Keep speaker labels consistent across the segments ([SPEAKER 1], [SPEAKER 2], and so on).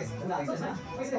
[SPEAKER 1] Gracias.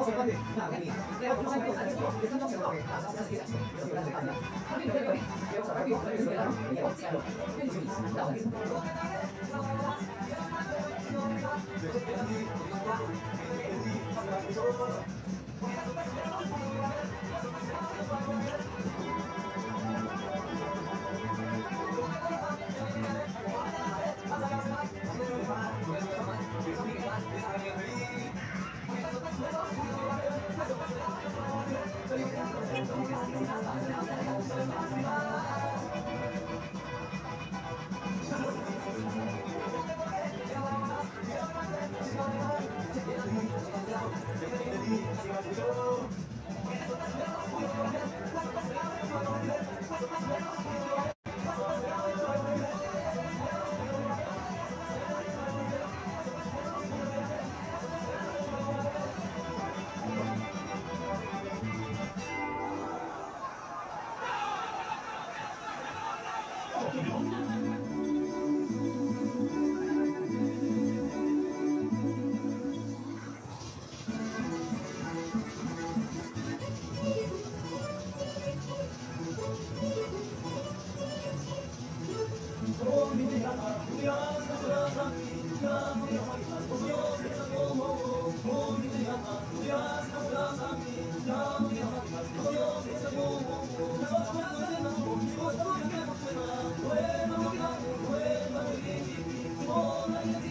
[SPEAKER 1] Thank you.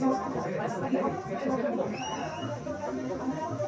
[SPEAKER 1] Thank you.